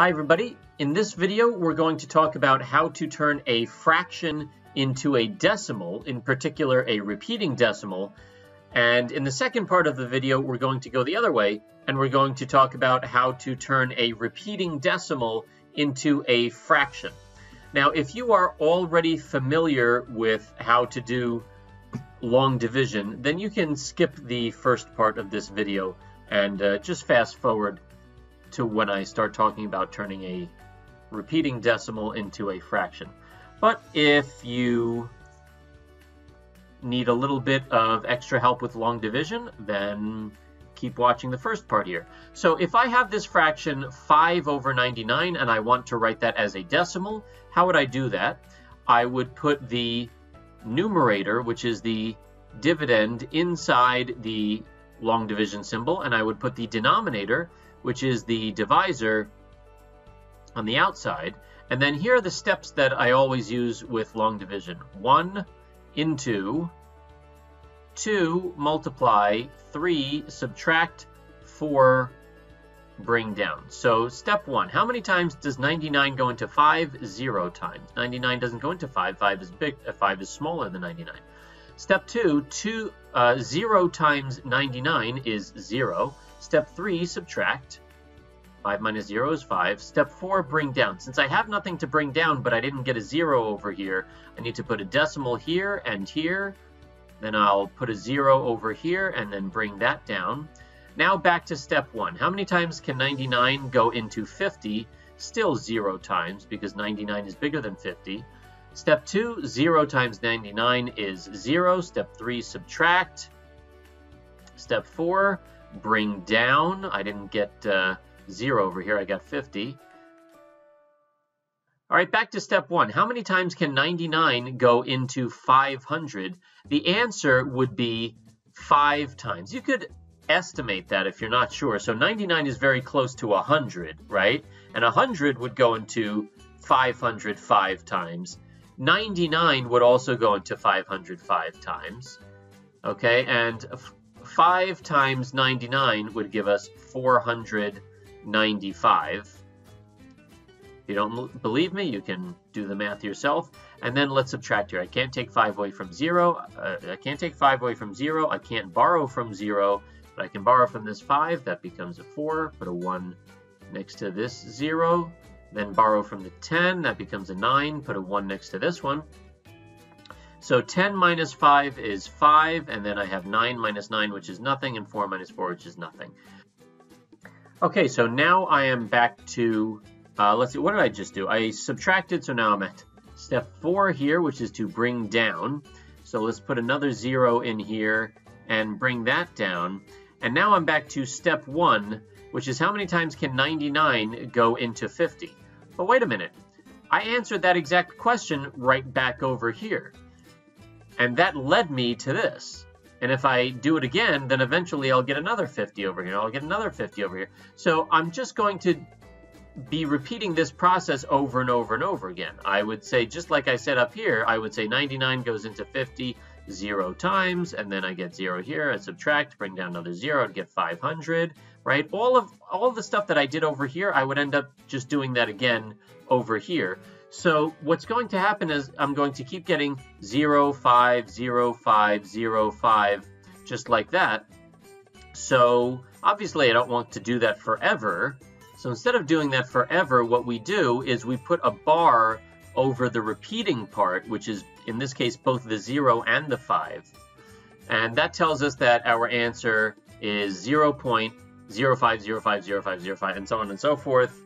Hi everybody. In this video, we're going to talk about how to turn a fraction into a decimal, in particular a repeating decimal. And in the second part of the video, we're going to go the other way, and we're going to talk about how to turn a repeating decimal into a fraction. Now, if you are already familiar with how to do long division, then you can skip the first part of this video and uh, just fast forward to when I start talking about turning a repeating decimal into a fraction. But if you need a little bit of extra help with long division, then keep watching the first part here. So if I have this fraction 5 over 99 and I want to write that as a decimal, how would I do that? I would put the numerator, which is the dividend, inside the long division symbol, and I would put the denominator, which is the divisor on the outside. And then here are the steps that I always use with long division. 1 into 2 multiply 3 subtract 4 bring down. So step 1, how many times does 99 go into 5? 0 times. 99 doesn't go into 5. 5 is big. Uh, 5 is smaller than 99. Step 2, two uh, 0 times 99 is 0. Step 3, subtract. 5 minus 0 is 5. Step 4, bring down. Since I have nothing to bring down, but I didn't get a 0 over here, I need to put a decimal here and here. Then I'll put a 0 over here and then bring that down. Now back to step 1. How many times can 99 go into 50? Still 0 times, because 99 is bigger than 50. Step 2, 0 times 99 is 0. Step 3, subtract. Step 4, bring down. I didn't get uh, 0 over here, I got 50. All right, back to step one. How many times can 99 go into 500? The answer would be five times. You could estimate that if you're not sure. So 99 is very close to 100, right? And 100 would go into 500 five times. 99 would also go into 500 five times. Okay, and 5 times 99 would give us 495. If you don't believe me, you can do the math yourself. And then let's subtract here. I can't take 5 away from 0. Uh, I can't take 5 away from 0. I can't borrow from 0. But I can borrow from this 5. That becomes a 4. Put a 1 next to this 0. Then borrow from the 10. That becomes a 9. Put a 1 next to this one. So 10 minus 5 is 5, and then I have 9 minus 9, which is nothing, and 4 minus 4, which is nothing. Okay, so now I am back to, uh, let's see, what did I just do? I subtracted, so now I'm at step 4 here, which is to bring down. So let's put another 0 in here and bring that down. And now I'm back to step 1, which is how many times can 99 go into 50? But wait a minute. I answered that exact question right back over here. And that led me to this. And if I do it again, then eventually I'll get another 50 over here. I'll get another 50 over here. So I'm just going to be repeating this process over and over and over again. I would say, just like I said up here, I would say 99 goes into 50 zero times, and then I get zero here. I subtract, bring down another zero, I'd get 500, right? All of all of the stuff that I did over here, I would end up just doing that again over here. So what's going to happen is I'm going to keep getting 0, 5, 0, 5, 0, 5, just like that. So obviously I don't want to do that forever. So instead of doing that forever, what we do is we put a bar over the repeating part, which is in this case both the 0 and the 5. And that tells us that our answer is 0 0.05050505 and so on and so forth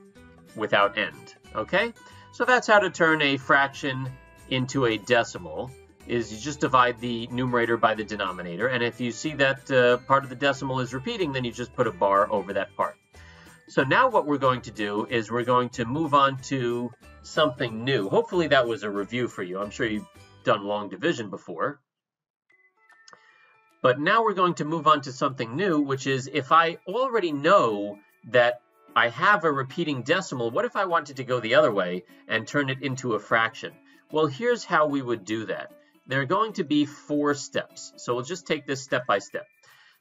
without end. Okay? So that's how to turn a fraction into a decimal is you just divide the numerator by the denominator. And if you see that uh, part of the decimal is repeating, then you just put a bar over that part. So now what we're going to do is we're going to move on to something new. Hopefully that was a review for you. I'm sure you've done long division before. But now we're going to move on to something new, which is if I already know that I have a repeating decimal. What if I wanted to go the other way and turn it into a fraction? Well, here's how we would do that. There are going to be four steps. So we'll just take this step by step.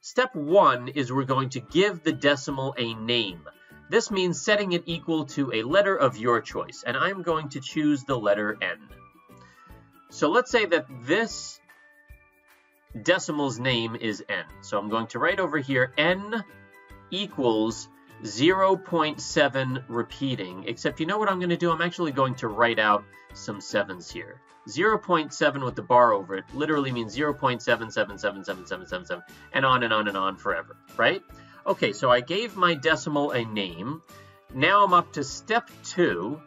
Step one is we're going to give the decimal a name. This means setting it equal to a letter of your choice, and I'm going to choose the letter n. So let's say that this decimal's name is n. So I'm going to write over here n equals 0.7 repeating, except you know what I'm going to do? I'm actually going to write out some sevens here. 0.7 with the bar over it literally means 0.77777777 and on and on and on forever, right? Okay, so I gave my decimal a name. Now I'm up to step two,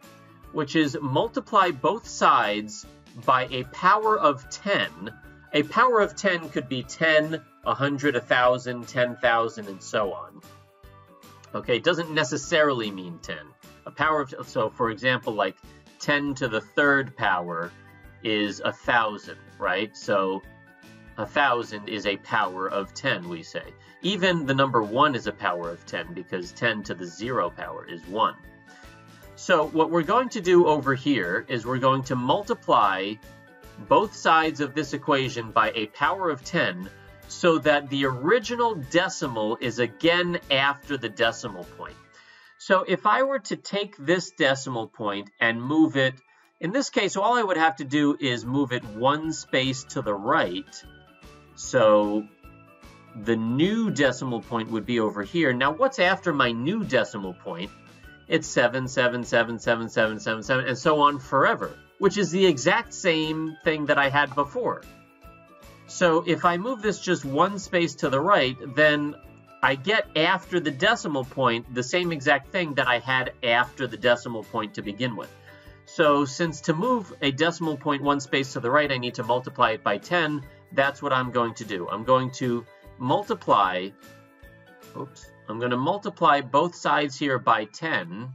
which is multiply both sides by a power of 10. A power of 10 could be 10, 100, 1,000, 10,000, and so on. Okay, it doesn't necessarily mean 10. A power of, so for example, like 10 to the third power is a thousand, right? So a thousand is a power of 10, we say. Even the number 1 is a power of 10 because 10 to the 0 power is 1. So what we're going to do over here is we're going to multiply both sides of this equation by a power of 10 so that the original decimal is again after the decimal point. So if I were to take this decimal point and move it, in this case, all I would have to do is move it one space to the right. So the new decimal point would be over here. Now, what's after my new decimal point? It's 7, 7, 7, 7, 7, 7, 7, and so on forever, which is the exact same thing that I had before. So if I move this just one space to the right, then I get after the decimal point the same exact thing that I had after the decimal point to begin with. So since to move a decimal point one space to the right, I need to multiply it by 10, that's what I'm going to do. I'm going to multiply, oops, I'm going to multiply both sides here by 10,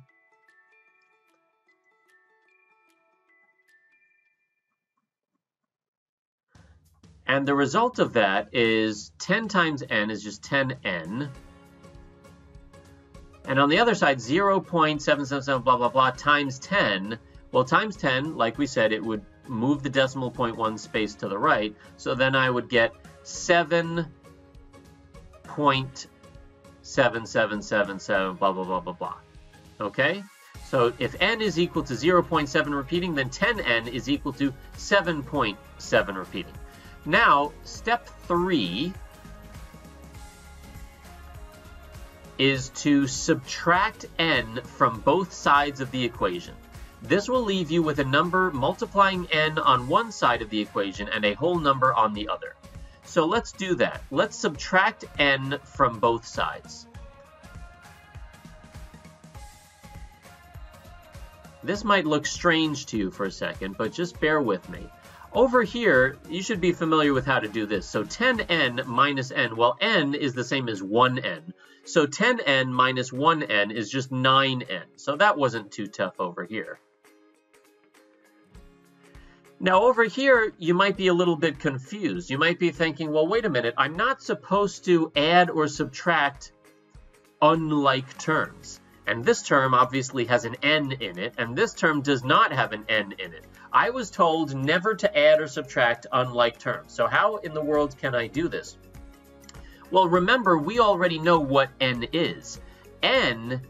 And the result of that is 10 times n is just 10n. And on the other side, 0.777 blah, blah, blah times 10. Well, times 10, like we said, it would move the decimal point one space to the right. So then I would get 7.7777 blah, blah, blah, blah, blah. Okay? So if n is equal to 0.7 repeating, then 10n is equal to 7.7 repeating. Now, step three is to subtract n from both sides of the equation. This will leave you with a number multiplying n on one side of the equation and a whole number on the other. So let's do that. Let's subtract n from both sides. This might look strange to you for a second, but just bear with me. Over here, you should be familiar with how to do this. So 10n minus n, well, n is the same as 1n. So 10n minus 1n is just 9n. So that wasn't too tough over here. Now over here, you might be a little bit confused. You might be thinking, well, wait a minute, I'm not supposed to add or subtract unlike terms. And this term obviously has an n in it, and this term does not have an n in it. I was told never to add or subtract unlike terms. So how in the world can I do this? Well, remember, we already know what n is. n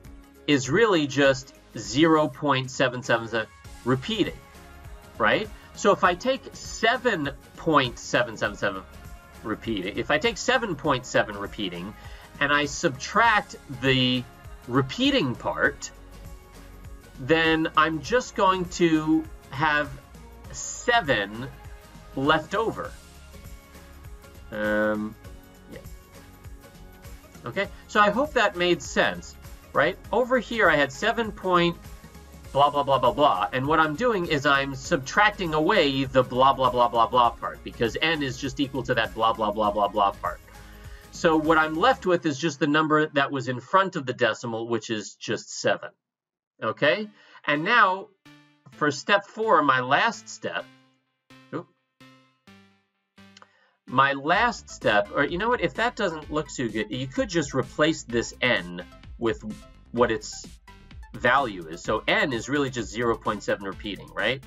is really just 0.777 repeating, right? So if I take 7.777 repeating, if I take 7.7 repeating, and I subtract the repeating part, then I'm just going to have seven left over. Um, yeah. Okay, so I hope that made sense, right? Over here I had seven point blah, blah, blah, blah, blah. And what I'm doing is I'm subtracting away the blah, blah, blah, blah, blah part because n is just equal to that blah, blah, blah, blah, blah part. So what I'm left with is just the number that was in front of the decimal, which is just 7. Okay? And now for step four, my last step, my last step, or you know what, if that doesn't look too good, you could just replace this n with what its value is. So n is really just 0.7 repeating, right?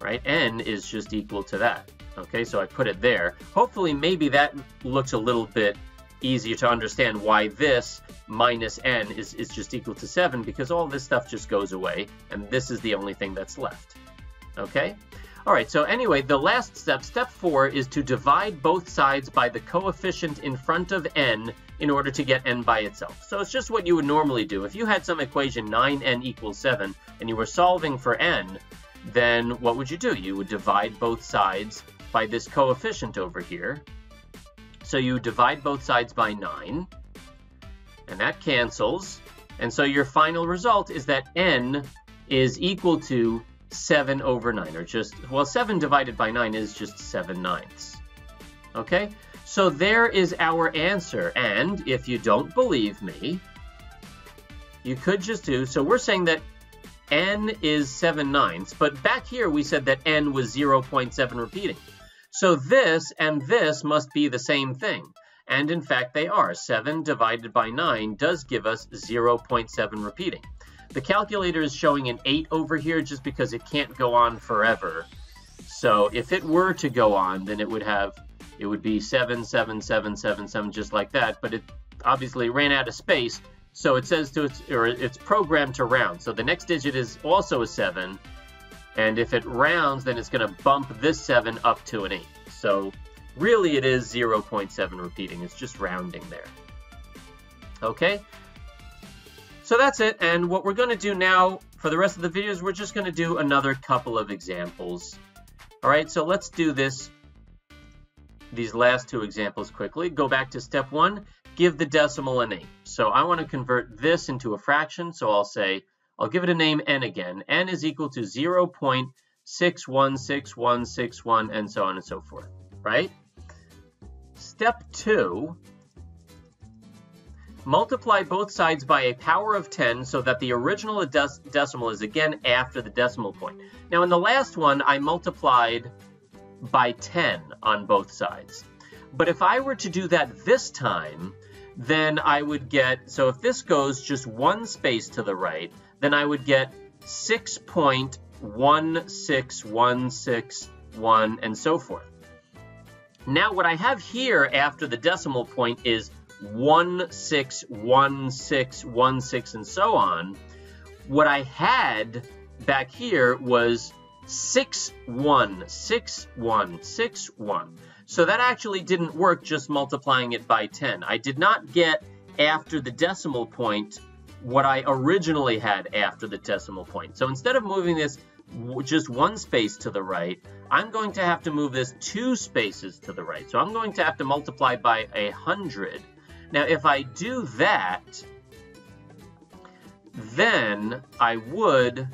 Right, n is just equal to that. Okay, so I put it there. Hopefully maybe that looks a little bit easier to understand why this minus n is, is just equal to 7 because all this stuff just goes away and this is the only thing that's left. Okay? All right, so anyway, the last step, step 4, is to divide both sides by the coefficient in front of n in order to get n by itself. So it's just what you would normally do. If you had some equation 9n equals 7 and you were solving for n, then what would you do? You would divide both sides by this coefficient over here, so you divide both sides by 9, and that cancels. And so your final result is that n is equal to 7 over 9, or just, well, 7 divided by 9 is just 7 ninths. Okay, so there is our answer, and if you don't believe me, you could just do, so we're saying that n is 7 ninths, but back here we said that n was 0.7 repeating. So this and this must be the same thing. And in fact, they are. 7 divided by 9 does give us 0.7 repeating. The calculator is showing an 8 over here just because it can't go on forever. So if it were to go on, then it would have, it would be 7, 7, 7, 7, 7, just like that. But it obviously ran out of space, so it says to its, or it's programmed to round. So the next digit is also a 7, and if it rounds, then it's going to bump this 7 up to an 8. So really it is 0.7 repeating. It's just rounding there. Okay? So that's it. And what we're going to do now for the rest of the videos, we're just going to do another couple of examples. All right, so let's do this, these last two examples quickly. Go back to step one, give the decimal a name. So I want to convert this into a fraction, so I'll say I'll give it a name n again. n is equal to 0.616161 and so on and so forth, right? Step two, multiply both sides by a power of 10 so that the original decimal is again after the decimal point. Now in the last one, I multiplied by 10 on both sides. But if I were to do that this time, then I would get, so if this goes just one space to the right, then I would get 6.16161 and so forth. Now what I have here after the decimal point is 161616 and so on. What I had back here was 616161. So that actually didn't work just multiplying it by 10. I did not get after the decimal point what I originally had after the decimal point. So instead of moving this just one space to the right, I'm going to have to move this two spaces to the right. So I'm going to have to multiply by a 100. Now, if I do that, then I would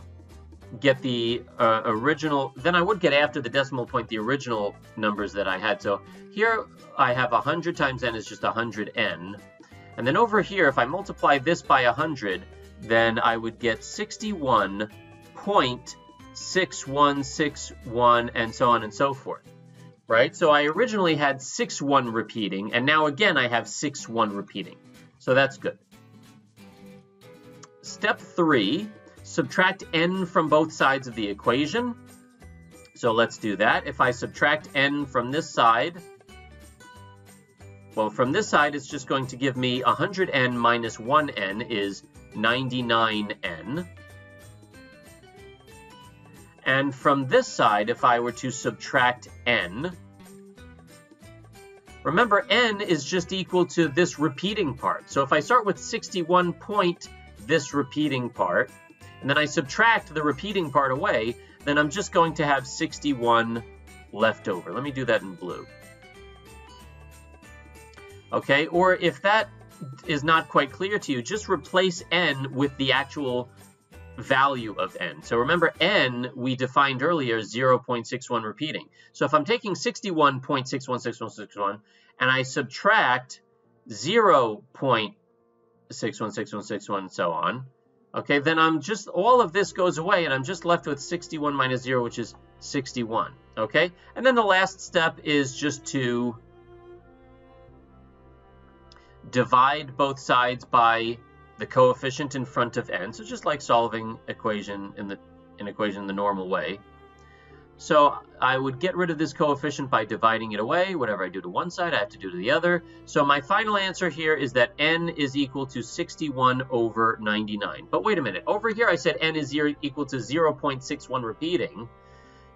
get the uh, original, then I would get after the decimal point the original numbers that I had. So here I have 100 times n is just 100n. And then over here, if I multiply this by 100, then I would get 61.6161 and so on and so forth. Right? So I originally had 61 repeating, and now again I have 61 repeating. So that's good. Step 3, subtract n from both sides of the equation. So let's do that. If I subtract n from this side, well, from this side, it's just going to give me 100n minus 1n is 99n. And from this side, if I were to subtract n, remember n is just equal to this repeating part. So if I start with 61 point this repeating part, and then I subtract the repeating part away, then I'm just going to have 61 left over. Let me do that in blue okay? Or if that is not quite clear to you, just replace n with the actual value of n. So remember n we defined earlier 0.61 repeating. So if I'm taking 61.616161 and I subtract 0.616161 and so on, okay, then I'm just, all of this goes away and I'm just left with 61 minus 0, which is 61, okay? And then the last step is just to divide both sides by the coefficient in front of n, so just like solving equation in the an equation in the normal way. So I would get rid of this coefficient by dividing it away. Whatever I do to one side, I have to do to the other. So my final answer here is that n is equal to 61 over 99. But wait a minute. Over here I said n is equal to 0.61 repeating.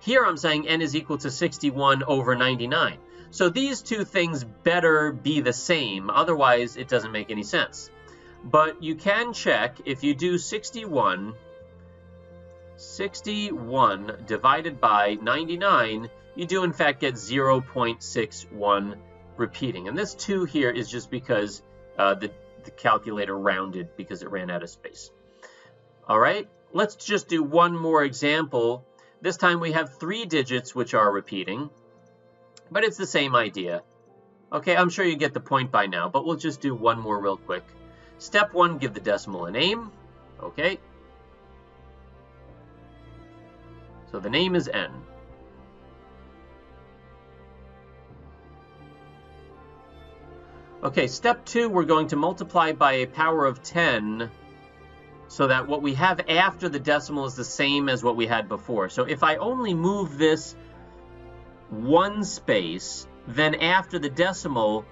Here I'm saying n is equal to 61 over 99. So these two things better be the same, otherwise it doesn't make any sense. But you can check if you do 61 61 divided by 99, you do in fact get 0.61 repeating. And this 2 here is just because uh, the, the calculator rounded because it ran out of space. All right, let's just do one more example. This time we have three digits which are repeating, but it's the same idea. Okay, I'm sure you get the point by now, but we'll just do one more real quick. Step one, give the decimal a name. Okay, So the name is n. Okay, step two, we're going to multiply by a power of 10 so that what we have after the decimal is the same as what we had before. So if I only move this one space, then after the decimal,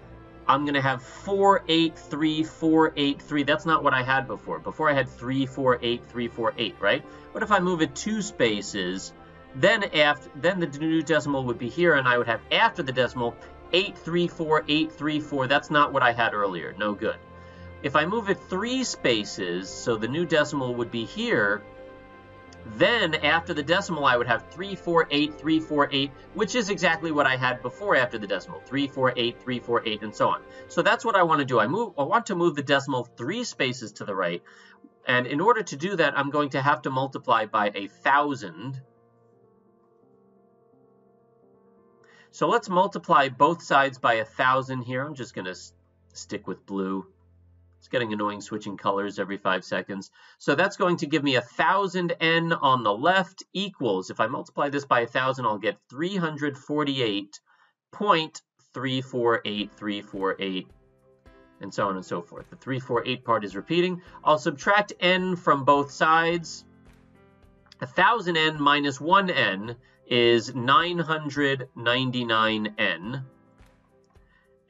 I'm going to have 483, 483. That's not what I had before. Before I had 348, 348, right? What if I move it two spaces? Then after, then the new decimal would be here, and I would have after the decimal 834, 834. That's not what I had earlier. No good. If I move it three spaces, so the new decimal would be here, then after the decimal, I would have 348, 348, which is exactly what I had before after the decimal, 348, 348, and so on. So that's what I want to do. I move. I want to move the decimal three spaces to the right, and in order to do that, I'm going to have to multiply by a thousand. So let's multiply both sides by a thousand here. I'm just going to stick with blue. It's getting annoying switching colors every five seconds. So that's going to give me a thousand n on the left equals, if I multiply this by a thousand, I'll get 348.348348 and so on and so forth. The 348 part is repeating. I'll subtract n from both sides. 1000n minus 1n is 999n.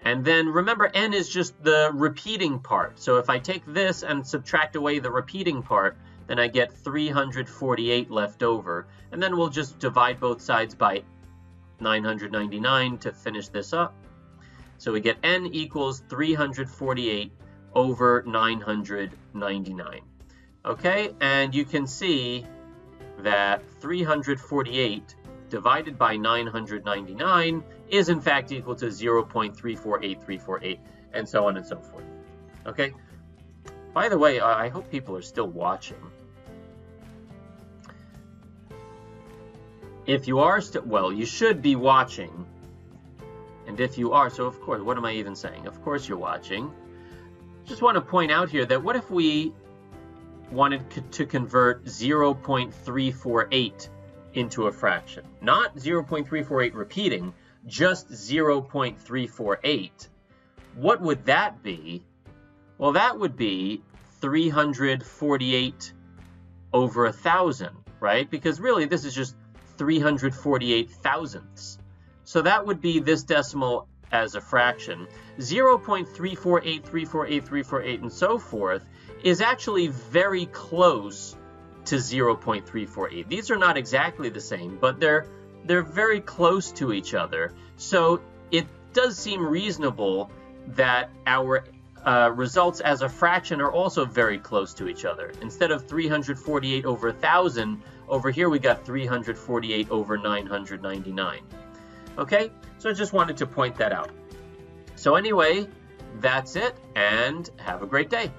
And then remember, n is just the repeating part. So if I take this and subtract away the repeating part, then I get 348 left over. And then we'll just divide both sides by 999 to finish this up. So we get n equals 348 over 999. Okay, and you can see that 348 divided by 999 is in fact equal to 0.348348 and so on and so forth. Okay? By the way, I hope people are still watching. If you are still, well, you should be watching and if you are, so of course, what am I even saying? Of course you're watching. Just want to point out here that what if we wanted to convert 0.348 into a fraction? Not 0.348 repeating, just 0.348. What would that be? Well, that would be 348 over a 1,000, right? Because really, this is just 348 thousandths. So that would be this decimal as a fraction. 0.348348348 and so forth is actually very close to 0.348. These are not exactly the same, but they're they're very close to each other. So it does seem reasonable that our uh, results as a fraction are also very close to each other. Instead of 348 over 1,000, over here we got 348 over 999. Okay, so I just wanted to point that out. So anyway, that's it, and have a great day.